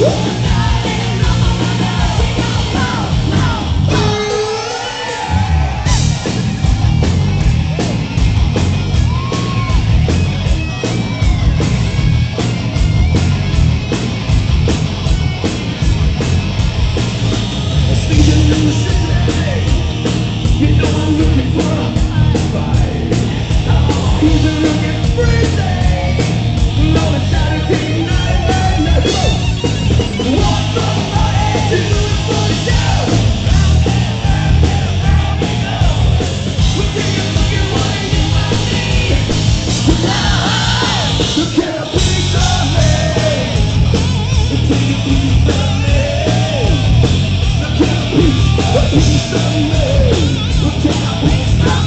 don't Can I please, my?